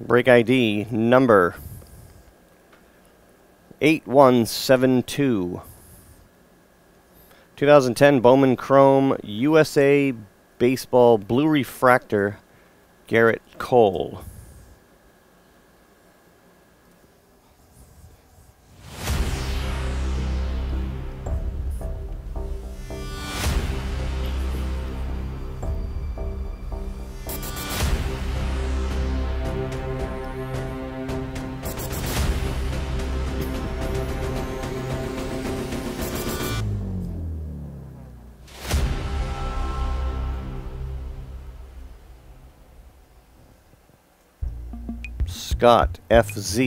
Break ID number 8172. 2010 Bowman Chrome USA Baseball Blue Refractor Garrett Cole. Scott FZ.